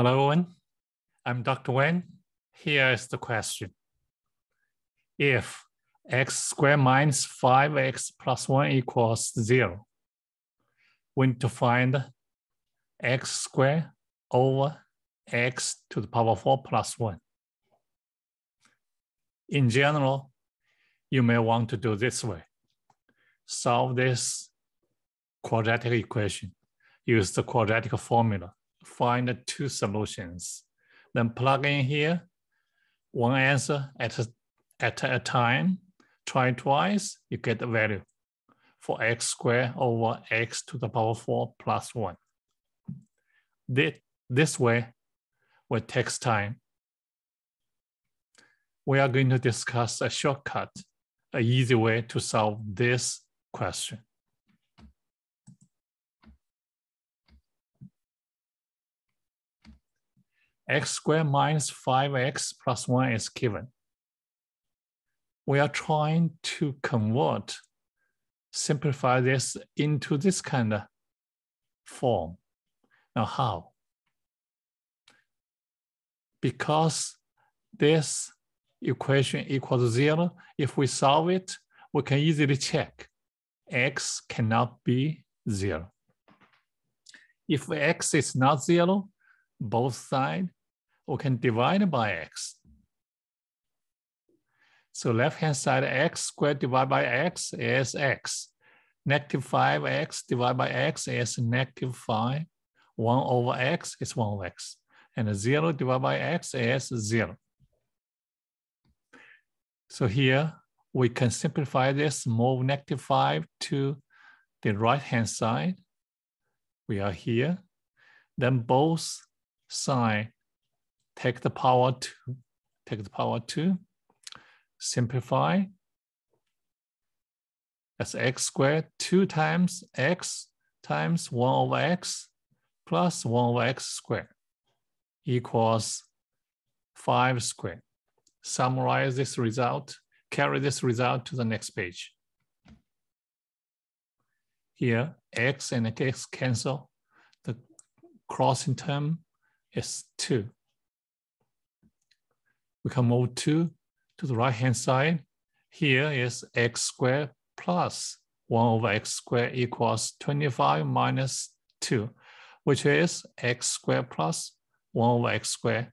Hello, everyone. I'm Dr. Wang. Here is the question. If x squared minus 5x plus 1 equals 0, we need to find x squared over x to the power 4 plus 1. In general, you may want to do this way. Solve this quadratic equation. Use the quadratic formula. Find two solutions. Then plug in here one answer at a, at a time. Try twice, you get the value for x squared over x to the power 4 plus 1. This, this way will take time. We are going to discuss a shortcut, an easy way to solve this question. X squared minus 5x plus 1 is given. We are trying to convert, simplify this into this kind of form. Now how? Because this equation equals zero, if we solve it, we can easily check x cannot be zero. If x is not zero, both sides we can divide by x. So left-hand side x squared divided by x is x. Negative 5x divided by x is negative 5. 1 over x is 1 over x. And 0 divided by x is 0. So here we can simplify this, move negative 5 to the right-hand side. We are here. Then both sides take the power two, take the power two, simplify. as x squared, two times x times one over x plus one over x squared equals five squared. Summarize this result, carry this result to the next page. Here, x and x cancel. The crossing term is two we can move 2 to the right-hand side. Here is x squared plus 1 over x squared equals 25 minus 2, which is x squared plus 1 over x squared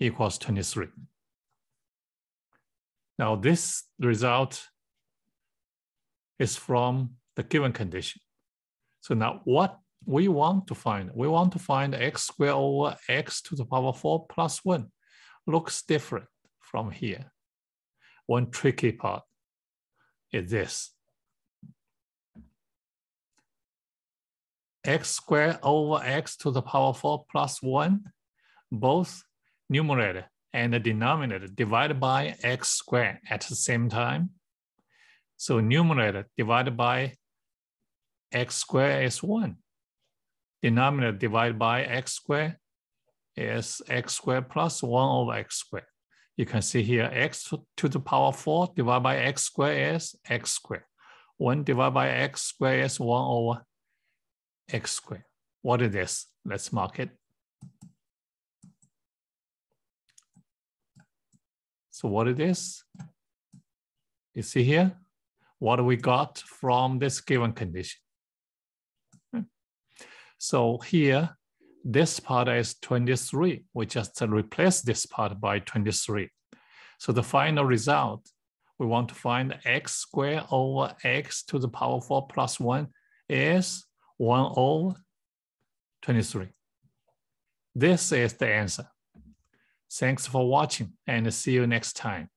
equals 23. Now this result is from the given condition. So now what we want to find, we want to find x squared over x to the power 4 plus 1 looks different from here. One tricky part is this. x squared over x to the power 4 plus 1, both numerator and the denominator divided by x squared at the same time. So numerator divided by x squared is 1. Denominator divided by x squared is x squared plus 1 over x squared. You can see here x to the power 4 divided by x squared is x squared. 1 divided by x squared is 1 over x squared. What is this? Let's mark it. So what it is? You see here? What we got from this given condition. Hmm. So here, this part is 23. We just replace this part by 23. So the final result, we want to find x squared over x to the power 4 plus 1 is 1 over 23. This is the answer. Thanks for watching and see you next time.